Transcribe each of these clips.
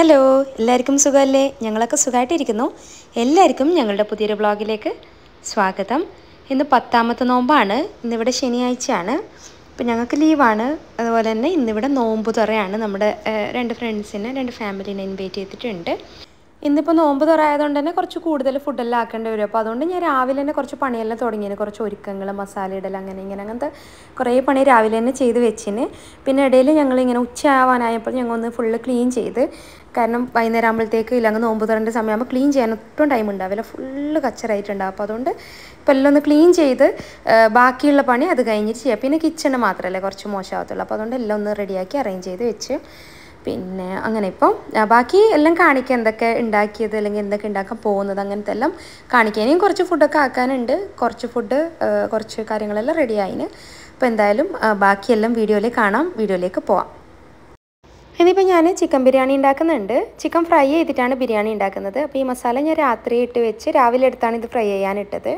എല്ലാവർക്കും സുഖമല്ലേ? ഞങ്ങളൊക്കെ സുഖമായിട്ടിരിക്കുന്നു. എല്ലാവർക്കും ഞങ്ങളുടെ പുതിയൊരു ബ്ലോഗിലേക്ക് സ്വാഗതം. ഇന്ന് പത്താമത്തെ നോമ്പാണ്. ഇന്നിവിടെ ശനിയാഴ്ചയാണ്. അപ്പോൾ ഞങ്ങൾക്ക് ലീവാണ്. അതുപോലെ തന്നെ ഇന്നിവിടെ നോമ്പ് തുറയാണ് നമ്മുടെ രണ്ട് ഫ്രണ്ട്സിനെ രണ്ട് ഫാമിലിനെ ഇൻവൈറ്റ് ചെയ്തിട്ടുണ്ട്. ഇന്നിപ്പോൾ നോമ്പ് തുറയായതുകൊണ്ട് തന്നെ കുറച്ച് കൂടുതൽ ഫുഡെല്ലാം ആക്കേണ്ടി വരും. അപ്പോൾ അതുകൊണ്ട് ഞാൻ രാവിലെ തന്നെ കുറച്ച് പണിയെല്ലാം തുടങ്ങിയത് കുറച്ച് ഒരുക്കങ്ങൾ മസാല ഇടൽ അങ്ങനെ ഇങ്ങനെ അങ്ങനത്തെ കുറേ പണി രാവിലെ തന്നെ ചെയ്ത് വെച്ചിന്. പിന്നെ ഇടയിൽ ഞങ്ങളിങ്ങനെ ഉച്ചയാവാനായപ്പോൾ ഞങ്ങൾ ഒന്ന് ഫുള്ള് ക്ലീൻ ചെയ്ത് കാരണം വൈകുന്നേരം ആകുമ്പോഴത്തേക്ക് ഇല്ലെങ്കിൽ നോമ്പ് തുറന്റെ സമയമാകുമ്പോൾ ക്ലീൻ ചെയ്യാൻ ഒട്ടും ടൈം ഉണ്ടാവില്ല. ഫുള്ള് കച്ചറായിട്ടുണ്ടാവും അപ്പോൾ അതുകൊണ്ട് ഇപ്പോൾ എല്ലാം ഒന്ന് ക്ലീൻ ചെയ്ത് ബാക്കിയുള്ള പണി അത് കഴിഞ്ഞിട്ട് ചെയ്യാം. പിന്നെ കിച്ചണ് മാത്രമല്ലേ കുറച്ച് മോശമാകത്തുള്ളൂ. അപ്പോൾ അതുകൊണ്ട് എല്ലാം ഒന്ന് റെഡിയാക്കി അറേഞ്ച് ചെയ്ത് വെച്ച്. പിന്നെ അങ്ങനെ ഇപ്പം ബാക്കി എല്ലാം കാണിക്കുക എന്തൊക്കെ ഉണ്ടാക്കിയത് അല്ലെങ്കിൽ എന്തൊക്കെ ഉണ്ടാക്കാൻ പോകുന്നത് അങ്ങനത്തെ എല്ലാം കാണിക്കുക ഇനിയും കുറച്ച് ഫുഡൊക്കെ ആക്കാനുണ്ട്. കുറച്ച് ഫുഡ് കുറച്ച് കാര്യങ്ങളെല്ലാം റെഡി ആയിന്. അപ്പോൾ എന്തായാലും ബാക്കിയെല്ലാം വീഡിയോയിൽ കാണാം. വീഡിയോയിലേക്ക് പോവാം. ഇനിയിപ്പോൾ ഞാൻ ചിക്കൻ ബിരിയാണി ഉണ്ടാക്കുന്നുണ്ട്. ചിക്കൻ ഫ്രൈ ചെയ്തിട്ടാണ് ബിരിയാണി ഉണ്ടാക്കുന്നത്. അപ്പോൾ ഈ മസാല ഞാൻ രാത്രി ഇട്ട് വെച്ച് രാവിലെ എടുത്താണ് ഇത് ഫ്രൈ ചെയ്യാനിട്ടത്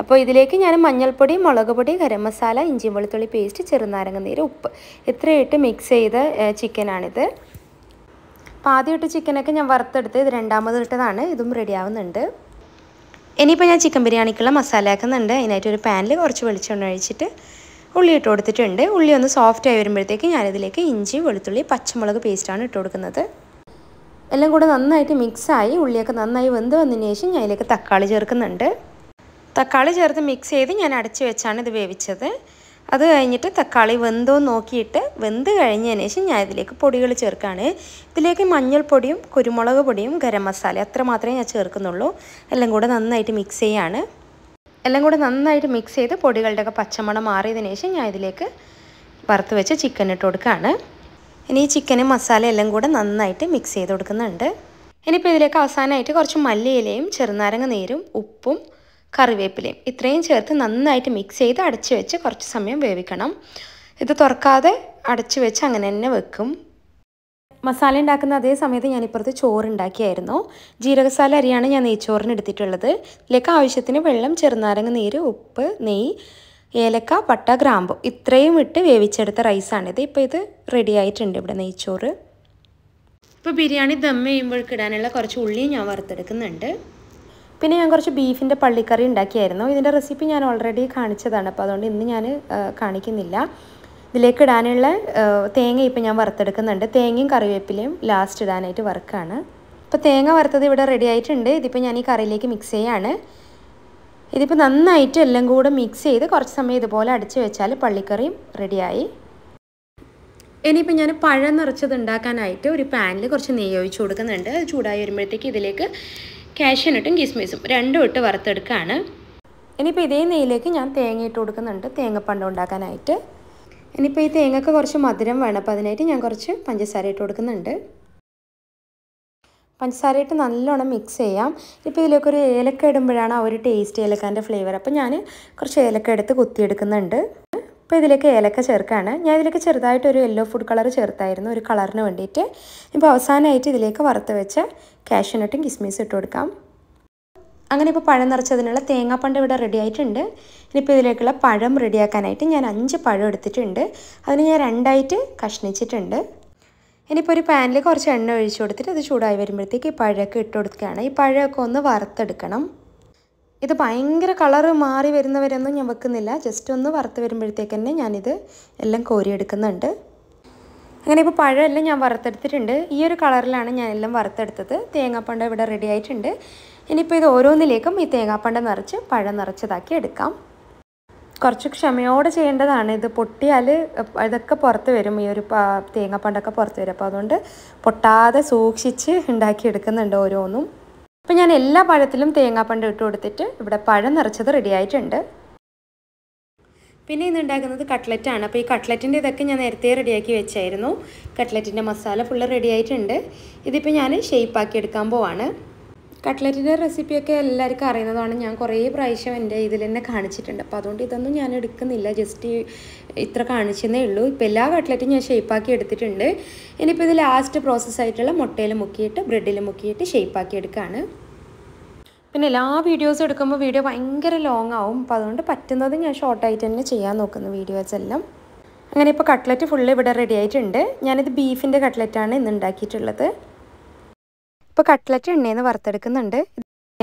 അപ്പോൾ ഇതിലേക്ക് ഞാൻ മഞ്ഞൾപ്പൊടി മുളക് പൊടി ഗരം മസാല ഇഞ്ചി വെളുത്തുള്ളി പേസ്റ്റ് ചെറുനാരങ്ങ നീര് ഉപ്പ്. ഇത്രയിട്ട് മിക്സ് ചെയ്ത ചിക്കനാണിത് അപ്പോൾ ആദ്യം ഇട്ട് ചിക്കനൊക്കെ ഞാൻ വറുത്തെടുത്ത് ഇത് രണ്ടാമത് ഇട്ടതാണ്. ഇതും റെഡിയാവുന്നുണ്ട് ഇനിയിപ്പോൾ ഞാൻ ചിക്കൻ ബിരിയാണിക്കുള്ള മസാല ആക്കുന്നുണ്ട്. അതിനായിട്ട് ഒരു പാനിൽ കുറച്ച് വെളിച്ചെണ്ണ ഒഴിച്ചിട്ട് ഉള്ളി ഇട്ട് കൊടുത്തിട്ടുണ്ട്. ഉള്ളി ഒന്ന് സോഫ്റ്റ് ആയി വരുമ്പോഴത്തേക്ക് ഞാനിതിലേക്ക് ഇഞ്ചി വെളുത്തുള്ളി പച്ചമുളക് പേസ്റ്റാണ് ഇട്ട് കൊടുക്കുന്നത്. എല്ലാം കൂടെ നന്നായിട്ട് മിക്സായി ഉള്ളിയൊക്കെ നന്നായി വെന്ത് വന്നതിന് ശേഷം ഞാൻ ഇതിലേക്ക് തക്കാളി ചേർക്കുന്നുണ്ട്. തക്കാളി ചേർത്ത് മിക്സ് ചെയ്ത് ഞാൻ അടച്ചു വെച്ചാണ് ഇത് വേവിച്ചത്. അത് കഴിഞ്ഞിട്ട് തക്കാളി വെന്തോ നോക്കിയിട്ട് വെന്ത് കഴിഞ്ഞതിന് ശേഷം ഞാൻ ഇതിലേക്ക് പൊടികൾ ചേർക്കുകയാണ് ഇതിലേക്ക് മഞ്ഞൾപ്പൊടിയും കുരുമുളക് പൊടിയും ഗരം മസാല അത്ര മാത്രമേ ഞാൻ ചേർക്കുന്നുള്ളൂ. എല്ലാം കൂടെ നന്നായിട്ട് മിക്സ് ചെയ്യാണ്. എല്ലാം കൂടെ നന്നായിട്ട് മിക്സ് ചെയ്ത് പൊടികളുടെയൊക്കെ പച്ചമണം മാറിയതിന് ശേഷം ഞാൻ ഇതിലേക്ക് വറുത്ത് വെച്ച് ചിക്കൻ ഇട്ട് കൊടുക്കുകയാണ് ഇനി ഈ ചിക്കനും മസാല എല്ലാം കൂടെ നന്നായിട്ട് മിക്സ് ചെയ്ത് കൊടുക്കുന്നുണ്ട്. ഇനിയിപ്പോൾ ഇതിലേക്ക് അവസാനമായിട്ട് കുറച്ച് മല്ലിയിലയും ചെറുനാരങ്ങ നീരും ഉപ്പും കറിവേപ്പിലയും ഇത്രയും ചേർത്ത് നന്നായിട്ട് മിക്സ് ചെയ്ത് അടച്ചു വെച്ച് കുറച്ച് സമയം വേവിക്കണം. ഇത് തുറക്കാതെ അടച്ചു വെച്ച് അങ്ങനെ തന്നെ വെക്കും. മസാല ഉണ്ടാക്കുന്ന അതേ സമയത്ത് ഞാനിപ്പുറത്ത് ചോറുണ്ടാക്കിയായിരുന്നു. ജീരകസാല അരിയാണ് ഞാൻ നെയ്ച്ചോറിന് എടുത്തിട്ടുള്ളത്. ഇതിലേക്ക് ആവശ്യത്തിന് വെള്ളം ചെറുനാരങ്ങ നീര് ഉപ്പ് നെയ്യ് ഏലക്ക പട്ട ഗ്രാമ്പു ഇത്രയും ഇട്ട് വേവിച്ചെടുത്ത റൈസാണിത് ഇപ്പോൾ ഇത് റെഡി ആയിട്ടുണ്ട് ഇവിടെ നെയ്ച്ചോറ്. ഇപ്പോൾ ബിരിയാണി ദം ചെയ്യുമ്പോഴേക്കിടാനുള്ള കുറച്ച് ഉള്ളിയും ഞാൻ വറുത്തെടുക്കുന്നുണ്ട്. പിന്നെ ഞാൻ കുറച്ച് ബീഫിന്റെ പള്ളിക്കറി ഉണ്ടാക്കിയായിരുന്നു. ഇതിന്റെ റെസിപ്പി ഞാൻ ഓൾറെഡി കാണിച്ചതാണ്. അപ്പോൾ അതുകൊണ്ട് ഇന്ന് ഞാൻ കാണിക്കുന്നില്ല. ഇതിലേക്ക് ഇടാനുള്ള തേങ്ങ ഇപ്പം ഞാൻ വറുത്തെടുക്കുന്നുണ്ട്. തേങ്ങയും കറിവേപ്പിലയും ലാസ്റ്റ് ഇടാനായിട്ട് വറുക്കാണ്. ഇപ്പോൾ തേങ്ങ വറുത്തത് ഇവിടെ റെഡി ആയിട്ടുണ്ട്. ഇതിപ്പോൾ ഞാൻ ഈ കറിയിലേക്ക് മിക്സ് ചെയ്യാണ്. ഇതിപ്പോൾ നന്നായിട്ട് എല്ലാം കൂടെ മിക്സ് ചെയ്ത് കുറച്ച് സമയം ഇതുപോലെ അടിച്ചു വെച്ചാൽ പള്ളിക്കറിയും റെഡിയായി ഇനിയിപ്പോൾ ഞാൻ പഴം നിറച്ചത് ഉണ്ടാക്കാനായിട്ട് ഒരു പാനിൽ കുറച്ച് നെയ്യ് ഒഴിച്ച് കൊടുക്കുന്നുണ്ട്. അത് ചൂടായി വരുമ്പോഴത്തേക്ക് ഇതിലേക്ക് കാഷ്യനട്ടും കിസ്മിസും രണ്ടും ഇട്ട് വറുത്തെടുക്കുകയാണ് ഇനിയിപ്പോൾ ഇതേ നെയ്യിലേക്ക് ഞാൻ തേങ്ങ ഇട്ട് കൊടുക്കുന്നുണ്ട്. തേങ്ങപ്പണ്ടം ഉണ്ടാക്കാനായിട്ട്. ഇനിയിപ്പോൾ ഈ തേങ്ങക്ക് കുറച്ച് മധുരം വേണം. അപ്പോൾ അതിനായിട്ട് ഞാൻ കുറച്ച് പഞ്ചസാര ഇട്ട് കൊടുക്കുന്നുണ്ട്. പഞ്ചസാര ഇട്ട് നല്ലോണം മിക്സ് ചെയ്യാം. ഇപ്പോൾ ഇതിലേക്ക് ഒരു ഏലക്ക ഇടുമ്പോഴാണ് ആ ഒരു ടേസ്റ്റ് ഏലക്കാന്റെ ഫ്ലേവർ അപ്പോൾ ഞാൻ കുറച്ച് ഏലക്ക എടുത്ത് കുത്തിയെടുക്കുന്നുണ്ട്. ഇപ്പോൾ ഇതിലേക്ക് ഏലക്ക ചേർക്കുകയാണ് ഞാൻ ഇതിലേക്ക് ചെറുതായിട്ട് ഒരു യെല്ലോ ഫുഡ് കളർ ചേർത്തായിരുന്നു ഒരു കളറിന് വേണ്ടിയിട്ട്. ഇപ്പോൾ അവസാനമായിട്ട് ഇതിലേക്ക് വറുത്ത് വെച്ച കാഷ്യനട്ടും കിസ്മിസും ഇട്ട് കൊടുക്കാം. അങ്ങനെ ഇപ്പോൾ പഴം നിറച്ചതിനുള്ള തേങ്ങാപ്പണ്ട് ഇവിടെ റെഡി ആയിട്ടുണ്ട്. ഇനിയിപ്പോൾ ഇതിലേക്കുള്ള പഴം റെഡിയാക്കാനായിട്ട് ഞാൻ അഞ്ച് പഴം എടുത്തിട്ടുണ്ട്. അതിന് ഞാൻ രണ്ടായിട്ട് കഷ്ണിച്ചിട്ടുണ്ട്. ഇനിയിപ്പോൾ ഒരു പാനിൽ കുറച്ച് എണ്ണ ഒഴിച്ച് കൊടുത്തിട്ട് അത് ചൂടായി വരുമ്പോഴത്തേക്ക് ഈ പഴമൊക്കെ ഇട്ട് കൊടുക്കുകയാണ്. ഈ പഴമൊക്കെ ഒന്ന് വറുത്തെടുക്കണം. ഇത് ഭയങ്കര കളറ് മാറി വരുന്നവരൊന്നും ഞാൻ വെക്കുന്നില്ല. ജസ്റ്റ് ഒന്ന് വറുത്ത് വരുമ്പോഴത്തേക്ക് തന്നെ ഞാനിത് എല്ലാം കോരിയെടുക്കുന്നുണ്ട്. അങ്ങനെ ഇപ്പോൾ പഴമെല്ലാം ഞാൻ വറുത്തെടുത്തിട്ടുണ്ട്. ഈ ഒരു കളറിലാണ് ഞാൻ എല്ലാം വറുത്തെടുത്തത്. തേങ്ങാപ്പണ്ട ഇവിടെ റെഡി ആയിട്ടുണ്ട്. ഇനിയിപ്പോൾ ഇത് ഓരോന്നിലേക്കും ഈ തേങ്ങാപ്പണ്ട നിറച്ച് പഴം നിറച്ചതാക്കി എടുക്കാം. കുറച്ച് ക്ഷമയോടെ ചെയ്യേണ്ടതാണ്. ഇത് പൊട്ടിയാൽ ഇതൊക്കെ പുറത്ത് വരും. ഈ ഒരു തേങ്ങാപ്പണ്ടൊക്കെ പുറത്ത് വരും. അപ്പോൾ അതുകൊണ്ട് പൊട്ടാതെ സൂക്ഷിച്ച് ഉണ്ടാക്കിയെടുക്കുന്നുണ്ട് ഓരോന്നും. അപ്പോൾ ഞാൻ എല്ലാ പഴത്തിലും തേങ്ങാപ്പണ്ട് ഇട്ട് കൊടുത്തിട്ട് ഇവിടെ പഴം നിറച്ചത് റെഡി ആയിട്ടുണ്ട്. പിന്നെ ഇന്ന് ഉണ്ടാക്കുന്നത് കട്ട്ലറ്റാണ് അപ്പോൾ ഈ കട്ട്ലറ്റിന്റെ ഇതൊക്കെ ഞാൻ നേരത്തെ റെഡിയാക്കി വെച്ചായിരുന്നു. കട്ട്ലറ്റിന്റെ മസാല ഫുള്ള് റെഡി ആയിട്ടുണ്ട്. ഇതിപ്പോൾ ഞാൻ ഷേപ്പാക്കി എടുക്കാൻ പോവാണ്. കട്ട്ലറ്റിന്റെ റെസിപ്പിയൊക്കെ എല്ലാവർക്കും അറിയുന്നതാണ്. ഞാൻ കുറേ പ്രാവശ്യം എന്റെ ഇതിൽ തന്നെ കാണിച്ചിട്ടുണ്ട്. അപ്പോൾ അതുകൊണ്ട് ഇതൊന്നും ഞാൻ എടുക്കുന്നില്ല. ജസ്റ്റ് ഇത്ര കാണിച്ചതേ ഉള്ളൂ. ഇപ്പോൾ എല്ലാ കട്ട്ലറ്റും ഞാൻ ഷേപ്പാക്കി എടുത്തിട്ടുണ്ട്. ഇനിയിപ്പോൾ ഇത് ലാസ്റ്റ് പ്രോസസ്സായിട്ടുള്ള മുട്ടയിൽ മുക്കിയിട്ട് ബ്രെഡിൽ മുക്കിയിട്ട് ഷേപ്പാക്കി എടുക്കുകയാണ്. പിന്നെ എല്ലാ വീഡിയോസും എടുക്കുമ്പോൾ വീഡിയോ ഭയങ്കര ലോങ് ആവും. അപ്പോൾ അതുകൊണ്ട് പറ്റുന്നത് ഞാൻ ഷോർട്ടായിട്ട് തന്നെ ചെയ്യാൻ നോക്കുന്നു വീഡിയോസ് എല്ലാം. അങ്ങനെ ഇപ്പോൾ കട്ട്ലറ്റ് ഫുള്ള് ഇവിടെ റെഡി ആയിട്ടുണ്ട്. ഞാനിത് ബീഫിന്റെ കട്ട്ലറ്റാണ് ഇന്ന് ഉണ്ടാക്കിയിട്ടുള്ളത്. ഇപ്പോൾ കട്ട്ലറ്റ് എണ്ണയിൽ നിന്ന് വറുത്തെടുക്കുന്നുണ്ട്.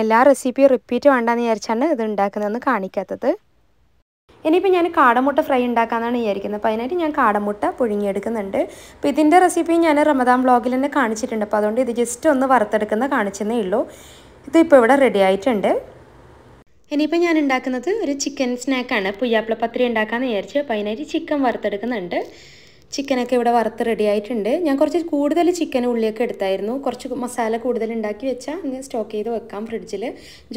എല്ലാ റെസിപ്പിയും റിപ്പീറ്റ് വേണ്ടെന്ന് വിചാരിച്ചാണ് ഇത് ഉണ്ടാക്കുന്നതെന്ന് കാണിക്കാത്തത്. ഇനിയിപ്പോൾ ഞാൻ കാടമുട്ട ഫ്രൈ ഉണ്ടാക്കാമെന്നാണ് വിചാരിക്കുന്നത്. അപ്പോൾ അതിനായിട്ട് ഞാൻ കാടമുട്ട പുഴുങ്ങിയെടുക്കുന്നുണ്ട്. അപ്പോൾ ഇതിന്റെ റെസിപ്പിയും ഞാൻ റമദാൻ ബ്ലോഗിൽ തന്നെ കാണിച്ചിട്ടുണ്ട്. അപ്പോൾ അതുകൊണ്ട് ഇത് ജസ്റ്റ് ഒന്ന് വറുത്തെടുക്കുന്ന കാണിച്ചെന്നേ ഉള്ളൂ. ഇതിപ്പോൾ ഇവിടെ റെഡി ആയിട്ടുണ്ട്. ഇനിയിപ്പോൾ ഞാൻ ഉണ്ടാക്കുന്നത് ഒരു ചിക്കൻ സ്നാക്കാണ് പുയ്യാപ്പിള പത്രി ഉണ്ടാക്കാമെന്ന് വിചാരിച്ചു. അപ്പോൾ അതിനായിട്ട് ചിക്കൻ വറുത്തെടുക്കുന്നുണ്ട്. ചിക്കനൊക്കെ ഇവിടെ വറുത്ത് റെഡി ആയിട്ടുണ്ട്. ഞാൻ കുറച്ച് കൂടുതൽ ചിക്കൻ ഉള്ളിയൊക്കെ എടുത്തായിരുന്നു. കുറച്ച് മസാല കൂടുതൽ ഉണ്ടാക്കി വെച്ചാൽ അങ്ങ് സ്റ്റോക്ക് ചെയ്ത് വെക്കാം ഫ്രിഡ്ജിൽ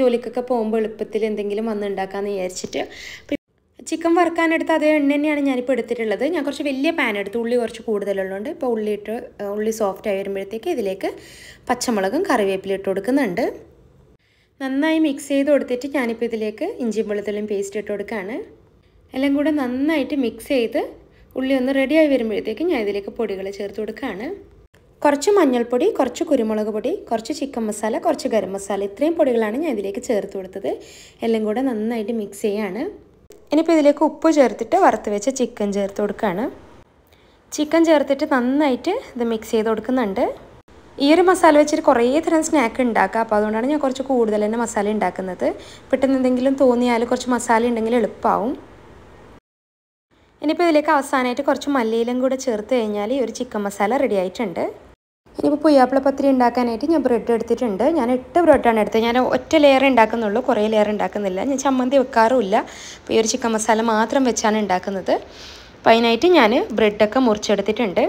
ജോലിക്കൊക്കെ പോകുമ്പോൾ എളുപ്പത്തിൽ എന്തെങ്കിലും വന്ന് ഉണ്ടാക്കാമെന്ന് വിചാരിച്ചിട്ട്. ചിക്കൻ വറുക്കാനെടുത്ത് അതേ എണ്ണ തന്നെയാണ് ഞാനിപ്പോൾ എടുത്തിട്ടുള്ളത്. ഞാൻ കുറച്ച് വലിയ പാൻ എടുത്ത്. ഉള്ളി കുറച്ച് കൂടുതലുള്ളതുകൊണ്ട് ഇപ്പോൾ ഉള്ളി ഇട്ട് ഉള്ളി സോഫ്റ്റ് ആയി വരുമ്പോഴത്തേക്ക് ഇതിലേക്ക് പച്ചമുളകും കറിവേപ്പില ഇട്ട് കൊടുക്കുന്നുണ്ട്. നന്നായി മിക്സ് ചെയ്ത് കൊടുത്തിട്ട് ഞാനിപ്പോൾ ഇതിലേക്ക് ഇഞ്ചിയും വെളുത്തുള്ളിയും പേസ്റ്റ് ഇട്ട് കൊടുക്കുകയാണ് എല്ലാം കൂടെ നന്നായിട്ട് മിക്സ് ചെയ്ത് ഉള്ളി ഒന്ന് റെഡിയായി വരുമ്പോഴത്തേക്ക് ഞാൻ ഇതിലേക്ക് പൊടികൾ ചേർത്ത് കൊടുക്കുകയാണ്. കുറച്ച് മഞ്ഞൾപ്പൊടി കുറച്ച് കുരുമുളക് പൊടി കുറച്ച് ചിക്കൻ മസാല കുറച്ച് ഗരം മസാല ഇത്രയും പൊടികളാണ് ഞാൻ ഇതിലേക്ക് ചേർത്ത് കൊടുത്തത്. എല്ലാം കൂടെ നന്നായിട്ട് മിക്സ് ചെയ്യാണ്. ഇനിയിപ്പോൾ ഇതിലേക്ക് ഉപ്പ് ചേർത്തിട്ട് വറുത്ത് വെച്ച ചിക്കൻ ചേർത്ത് കൊടുക്കുകയാണ്. ചിക്കൻ ചേർത്തിട്ട് നന്നായിട്ട് ഇത് മിക്സ് ചെയ്ത് കൊടുക്കുന്നുണ്ട്. ഈ ഒരു മസാല വെച്ചിട്ട് കുറേ തരം സ്നാക്ക് ഉണ്ടാക്കുക അപ്പോൾ അതുകൊണ്ടാണ് ഞാൻ കുറച്ച് കൂടുതൽ തന്നെ മസാല ഉണ്ടാക്കുന്നത്. പെട്ടെന്ന് എന്തെങ്കിലും തോന്നിയാൽ കുറച്ച് മസാല ഉണ്ടെങ്കിൽ എളുപ്പമാവും ഇനിയിപ്പോൾ ഇതിലേക്ക് അവസാനമായിട്ട് കുറച്ച് മല്ലിയിലും കൂടെ ചേർത്ത് കഴിഞ്ഞാൽ ഈ ഒരു ചിക്കൻ മസാല റെഡി ആയിട്ടുണ്ട്. ഇനിയിപ്പോൾ പുയ്യാപ്പിള പത്തിരി ഉണ്ടാക്കാനായിട്ട് ഞാൻ ബ്രെഡ് എടുത്തിട്ടുണ്ട്. ഞാൻ എട്ട് ബ്രെഡാണ് എടുത്തത്. ഞാൻ ഒറ്റ ലെയർ ഉണ്ടാക്കുന്നുള്ളൂ. കുറേ ലെയർ ഉണ്ടാക്കുന്നില്ല. ഞാൻ ചമ്മന്തി വെക്കാറുമില്ല. അപ്പോൾ ഈ ഒരു ചിക്കൻ മസാല മാത്രം വെച്ചാണ് ഉണ്ടാക്കുന്നത്. അപ്പോൾ അതിനായിട്ട് ഞാൻ ബ്രെഡൊക്കെ മുറിച്ചെടുത്തിട്ടുണ്ട്.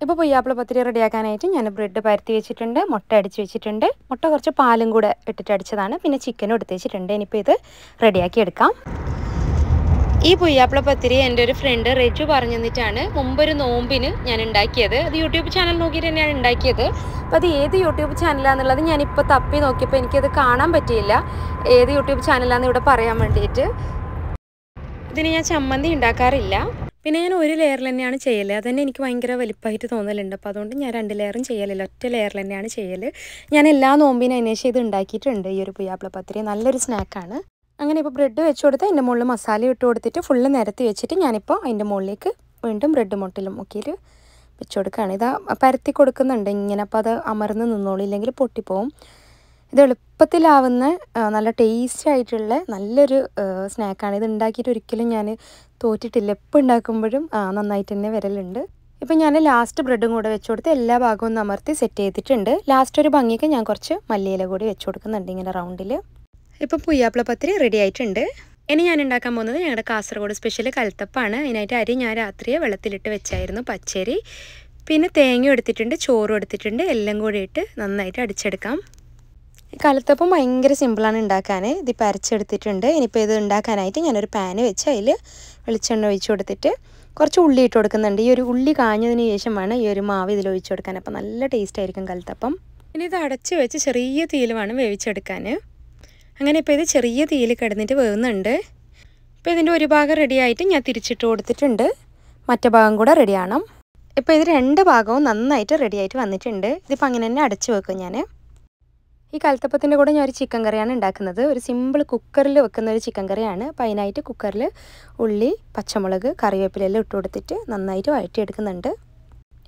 ഇപ്പോൾ പുയ്യാപ്പിള പത്തിരി റെഡിയാക്കാനായിട്ട് ഞാൻ ബ്രെഡ് പരത്തി വെച്ചിട്ടുണ്ട്. മുട്ട അടിച്ച് വെച്ചിട്ടുണ്ട്. മുട്ട കുറച്ച് പാലും കൂടെ ഇട്ടിട്ട് അടിച്ചതാണ്. പിന്നെ ചിക്കനും എടുത്ത് വെച്ചിട്ടുണ്ട്. ഇനിയിപ്പോൾ ഇത് റെഡിയാക്കി എടുക്കാം. ഈ പുയ്യാപ്പിള പത്തിരി എന്റെ ഒരു ഫ്രണ്ട് റേറ്റു പറഞ്ഞു തന്നിട്ടാണ് മുമ്പൊരു നോമ്പിന് ഞാൻ ഉണ്ടാക്കിയത്. അത് യൂട്യൂബ് ചാനൽ നോക്കിയിട്ട് തന്നെയാണ് ഉണ്ടാക്കിയത്. അപ്പോൾ അത് ഏത് യൂട്യൂബ് ചാനലാണെന്നുള്ളത് ഞാനിപ്പോൾ തപ്പി നോക്കിയപ്പോൾ എനിക്കത് കാണാൻ പറ്റിയില്ല. ഏത് യൂട്യൂബ് ചാനലാണെന്ന് ഇവിടെ പറയാൻ വേണ്ടിയിട്ട്. ഇതിന് ഞാൻ ചമ്മന്തി ഉണ്ടാക്കാറില്ല. പിന്നെ ഞാൻ ഒരു ലെയറിൽ തന്നെയാണ് ചെയ്യൽ അതന്നെ എനിക്ക് ഭയങ്കര വലിപ്പമായിട്ട് തോന്നലുണ്ട്. അപ്പോൾ അതുകൊണ്ട് ഞാൻ രണ്ട് ലെയറും ചെയ്യലില്ല. ഒറ്റ ലെയറിൽ തന്നെയാണ് ചെയ്യൽ ഞാൻ എല്ലാ നോമ്പിനും അന്വേഷിച്ച് ഇത് ഉണ്ടാക്കിയിട്ടുണ്ട്. ഈ ഒരു പുയ്യാപ്പിള പത്തിരി. നല്ലൊരു സ്നാക്കാണ് അങ്ങനെ ഇപ്പോൾ ബ്രെഡ് വെച്ച് കൊടുത്ത് അതിന്റെ മുകളിൽ മസാല ഇട്ട് കൊടുത്തിട്ട് ഫുള്ള് നിരത്തി വെച്ചിട്ട് ഞാനിപ്പോൾ അതിന്റെ മുകളിലേക്ക് വീണ്ടും ബ്രെഡ് മുട്ടിലും മുക്കിയിട്ട് വെച്ച് കൊടുക്കുകയാണ്. ഇത് പരത്തി കൊടുക്കുന്നുണ്ട് ഇങ്ങനെ. അപ്പോൾ അത് അമർന്ന് നിന്നോളൂ. ഇല്ലെങ്കിൽ പൊട്ടിപ്പോവും. ഇത് എളുപ്പത്തിലാവുന്ന നല്ല ടേസ്റ്റി ആയിട്ടുള്ള നല്ലൊരു സ്നാക്കാണ് ഇത് ഉണ്ടാക്കിയിട്ട് ഒരിക്കലും ഞാൻ തോറ്റിട്ടില്ല. എപ്പോൾ ഉണ്ടാക്കുമ്പോഴും നന്നായിട്ട് തന്നെ വരലുണ്ട്. ഇപ്പം ഞാൻ ലാസ്റ്റ് ബ്രെഡും കൂടെ വെച്ച് കൊടുത്ത് എല്ലാ ഭാഗവും അമർത്തി സെറ്റ് ചെയ്തിട്ടുണ്ട്. ലാസ്റ്റ് ഒരു ഭംഗിക്ക് ഞാൻ കുറച്ച് മല്ലിയില കൂടി വെച്ച് കൊടുക്കുന്നുണ്ട് ഇങ്ങനെ റൗണ്ടിൽ ഇപ്പം പുയ്യാപ്പിള പത്തിരി റെഡി ആയിട്ടുണ്ട്. ഇനി ഞാൻ ഉണ്ടാക്കാൻ പോകുന്നത് ഞങ്ങളുടെ കാസർഗോഡ് സ്പെഷ്യൽ കലത്തപ്പാണ് അതിനായിട്ട് അരി ഞാൻ രാത്രിയെ വെള്ളത്തിലിട്ട് വെച്ചായിരുന്നു പച്ചരി. പിന്നെ തേങ്ങ എടുത്തിട്ടുണ്ട് ചോറും എടുത്തിട്ടുണ്ട്. എല്ലാം കൂടി ഇട്ട് നന്നായിട്ട് അടിച്ചെടുക്കാം. കലത്തപ്പം ഭയങ്കര സിമ്പിളാണ് ഉണ്ടാക്കാൻ ഇതിപ്പോൾ അരച്ചെടുത്തിട്ടുണ്ട് ഇനിയിപ്പോൾ ഇത് ഉണ്ടാക്കാനായിട്ട് ഞാനൊരു പാന് വെച്ച് അതിൽ വെളിച്ചെണ്ണ ഒഴിച്ചു കൊടുത്തിട്ട് കുറച്ച് ഉള്ളി ഇട്ട് കൊടുക്കുന്നുണ്ട്. ഈ ഒരു ഉള്ളി കാഞ്ഞതിന് ശേഷമാണ് ഈ ഒരു മാവ് ഇതിൽ ഒഴിച്ചു കൊടുക്കാൻ. അപ്പോൾ നല്ല ടേസ്റ്റ് ആയിരിക്കും കലത്തപ്പം ഇനി ഇത് അടച്ച് വെച്ച് ചെറിയ തീയിൽ വേണം വേവിച്ചെടുക്കാൻ അങ്ങനെ ഇപ്പോൾ ഇത് ചെറിയ തീയിൽ കിടന്നിട്ട് വേവുന്നുണ്ട്. ഇപ്പോൾ ഇതിന്റെ ഒരു ഭാഗം റെഡി ആയിട്ട് ഞാൻ തിരിച്ചിട്ട് കൊടുത്തിട്ടുണ്ട്. മറ്റേ ഭാഗം കൂടെ റെഡി ആവണം. ഇപ്പോൾ ഇത് രണ്ട് ഭാഗവും നന്നായിട്ട് റെഡി ആയിട്ട് വന്നിട്ടുണ്ട്. ഇതിപ്പോൾ അങ്ങനെ തന്നെ അടച്ചു വെക്കും ഞാൻ ഈ കലത്തപ്പത്തിന്റെ കൂടെ ഞാൻ ഒരു ചിക്കൻ കറിയാണ് ഉണ്ടാക്കുന്നത്. ഒരു സിമ്പിൾ കുക്കറിൽ വെക്കുന്ന ഒരു ചിക്കൻ കറിയാണ്. അപ്പോൾ അതിനായിട്ട് കുക്കറിൽ ഉള്ളി പച്ചമുളക് കറിവേപ്പിലെല്ലാം ഇട്ട് കൊടുത്തിട്ട് നന്നായിട്ട് വഴറ്റിയെടുക്കുന്നുണ്ട്.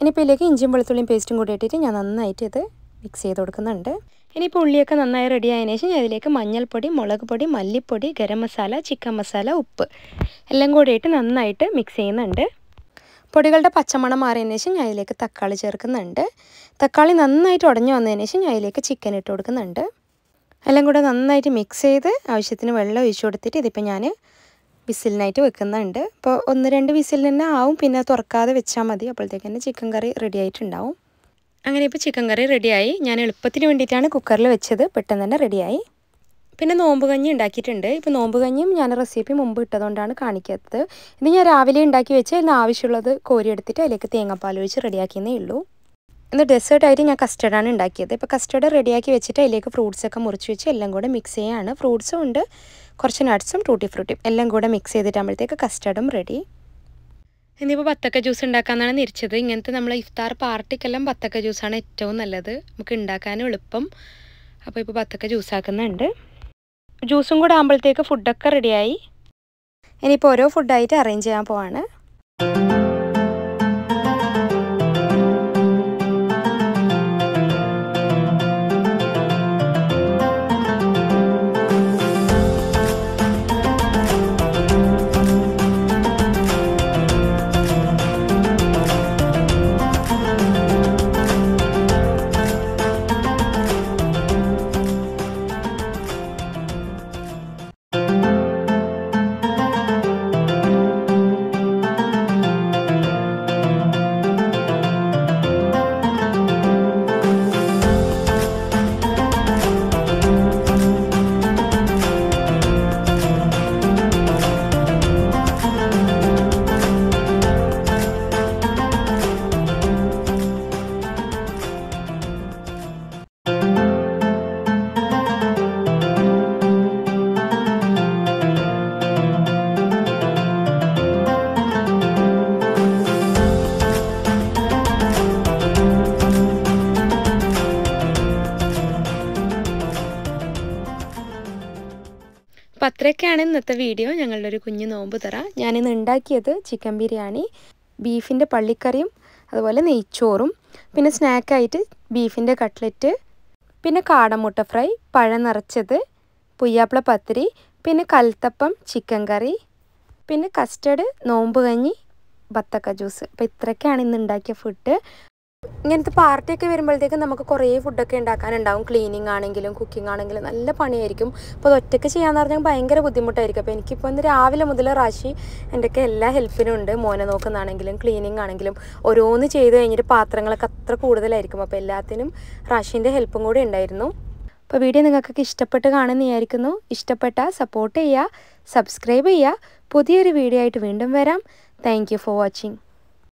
ഇനിയിപ്പോൾ ഇതിലേക്ക് ഇഞ്ചിയും വെളുത്തുള്ളിയും പേസ്റ്റും കൂടി ഇട്ടിട്ട് ഞാൻ നന്നായിട്ട് ഇത് മിക്സ് ചെയ്ത് കൊടുക്കുന്നുണ്ട്. ഇനിയിപ്പോൾ ഉള്ളിയൊക്കെ നന്നായി റെഡി ആയതിനു ശേഷം ഞാൻ ഇതിലേക്ക് മഞ്ഞൾപ്പൊടി മുളക് പൊടി മല്ലിപ്പൊടി ഗരം മസാല ചിക്കൻ മസാല ഉപ്പ് എല്ലാം കൂടിയിട്ട് നന്നായിട്ട് മിക്സ് ചെയ്യുന്നുണ്ട്. പൊടികളുടെ പച്ചമണം മാറിയതിന് ശേഷം ഞാൻ ഇതിലേക്ക് തക്കാളി ചേർക്കുന്നുണ്ട്. തക്കാളി നന്നായിട്ട് ഉടഞ്ഞു വന്നതിന് ശേഷം ഞാൻ ഇതിലേക്ക് ചിക്കൻ ഇട്ട് കൊടുക്കുന്നുണ്ട്. എല്ലാം കൂടെ നന്നായിട്ട് മിക്സ് ചെയ്ത് ആവശ്യത്തിന് വെള്ളം ഒഴിച്ചു കൊടുത്തിട്ട് ഇതിപ്പോൾ ഞാൻ വിസിലിനായിട്ട് വെക്കുന്നുണ്ട്. ഇപ്പോൾ ഒന്ന് രണ്ട് വിസിലിന് തന്നെ ആവും. പിന്നെ തുറക്കാതെ വെച്ചാൽ മതി. അപ്പോഴത്തേക്ക് തന്നെ ചിക്കൻ കറി റെഡി ആയിട്ടുണ്ടാവും. അങ്ങനെ ഇപ്പോൾ ചിക്കൻ കറി റെഡിയായി ഞാൻ എളുപ്പത്തിന് വേണ്ടിയിട്ടാണ് കുക്കറിൽ വെച്ചത്. പെട്ടെന്ന് തന്നെ റെഡിയായി പിന്നെ നോമ്പ് കഞ്ഞി ഉണ്ടാക്കിയിട്ടുണ്ട്. ഇപ്പോൾ നോമ്പ് കഞ്ഞിയും ഞാൻ റെസിപ്പി മുമ്പ് ഇട്ടതുകൊണ്ടാണ് കാണിക്കാത്തത്. ഇത് ഞാൻ രാവിലെ ഉണ്ടാക്കി വെച്ച് ഇന്ന് ആവശ്യമുള്ളത് കോരിയെടുത്തിട്ട് അതിലേക്ക് തേങ്ങാപ്പാൽ ഒഴിച്ച് റെഡിയാക്കിയെന്നേ ഉള്ളൂ. ഇന്ന് ഡെസേർട്ടായിട്ട് ഞാൻ കസ്റ്റർഡാണ് ഉണ്ടാക്കിയത്. ഇപ്പോൾ കസ്റ്റർഡ് റെഡിയാക്കി വെച്ചിട്ട് അതിലേക്ക് ഫ്രൂട്ട്സൊക്കെ മുറിച്ച് വെച്ച് എല്ലാം കൂടെ മിക്സ് ചെയ്യാണ്. ഫ്രൂട്ട്സും ഉണ്ട്. കുറച്ച് നട്ട്സും ടൂട്ടി ഫ്രൂട്ടിയും എല്ലാം കൂടെ മിക്സ് ചെയ്തിട്ടാകുമ്പോഴത്തേക്ക് കസ്റ്റർഡും റെഡി ഇന്നിപ്പോൾ ബത്തക്ക ജ്യൂസ് ഉണ്ടാക്കാമെന്നാണ് നിരിച്ചത്. ഇങ്ങനത്തെ നമ്മൾ ഇഫ്താർ പാർട്ടിക്കെല്ലാം ബത്തക്ക ജ്യൂസാണ് ഏറ്റവും നല്ലത്. നമുക്ക് ഉണ്ടാക്കാനും എളുപ്പം. അപ്പോൾ ഇപ്പോൾ ബത്തക്ക ജ്യൂസ് ആക്കുന്നുണ്ട്. ജ്യൂസും കൂടെ ആകുമ്പോഴത്തേക്ക് ഫുഡൊക്കെ റെഡിയായി ഇനിയിപ്പോൾ ഓരോ ഫുഡായിട്ട് അറേഞ്ച് ചെയ്യാൻ പോവാണ്. അപ്പോൾ അത്രയൊക്കെയാണ് ഇന്നത്തെ വീഡിയോ. ഞങ്ങളുടെ ഒരു കുഞ്ഞു നോമ്പ് തറ. ഞാനിന്ന് ഉണ്ടാക്കിയത് ചിക്കൻ ബിരിയാണി ബീഫിന്റെ പള്ളിക്കറിയും അതുപോലെ നെയ്ച്ചോറും പിന്നെ സ്നാക്കായിട്ട് ബീഫിന്റെ കട്ട്ലറ്റ് പിന്നെ കാടമുട്ട ഫ്രൈ പഴം നിറച്ചത് പുയ്യാപ്പിള പത്തിരി പിന്നെ കൽത്തപ്പം ചിക്കൻ കറി പിന്നെ കസ്റ്റഡ് നോമ്പ് കഞ്ഞി ബത്തക്ക ജ്യൂസ് അപ്പോൾ ഇത്രയൊക്കെയാണ് ഇന്ന് ഉണ്ടാക്കിയ ഫുഡ് ഇങ്ങനത്തെ പാർട്ടിയൊക്കെ വരുമ്പോഴത്തേക്കും നമുക്ക് കുറേ ഫുഡൊക്കെ ഉണ്ടാക്കാനുണ്ടാവും. ക്ലീനിങ് ആണെങ്കിലും കുക്കിംഗ് ആണെങ്കിലും നല്ല പണിയായിരിക്കും. അപ്പോൾ ഒറ്റയ്ക്ക് ചെയ്യാന്ന് പറഞ്ഞാൽ ഭയങ്കര ബുദ്ധിമുട്ടായിരിക്കും. അപ്പോൾ എനിക്കിപ്പോൾ ഇന്ന് രാവിലെ മുതൽ റാശി എന്റെയൊക്കെ എല്ലാ ഹെൽപ്പിനും ഉണ്ട്. മോനെ നോക്കുന്നതാണെങ്കിലും ക്ലീനിങ് ആണെങ്കിലും ഓരോന്ന് ചെയ്ത് കഴിഞ്ഞിട്ട് പാത്രങ്ങളൊക്കെ അത്ര കൂടുതലായിരിക്കും. അപ്പോൾ എല്ലാത്തിനും റാഷിന്റെ ഹെൽപ്പും കൂടി ഉണ്ടായിരുന്നു. അപ്പോൾ വീഡിയോ നിങ്ങൾക്കൊക്കെ ഇഷ്ടപ്പെട്ട് കാണുമെന്ന് വിചാരിക്കുന്നു. ഇഷ്ടപ്പെട്ടാൽ സപ്പോർട്ട് ചെയ്യുക സബ്സ്ക്രൈബ് ചെയ്യുക. പുതിയൊരു വീഡിയോ ആയിട്ട് വീണ്ടും വരാം. Thank for watching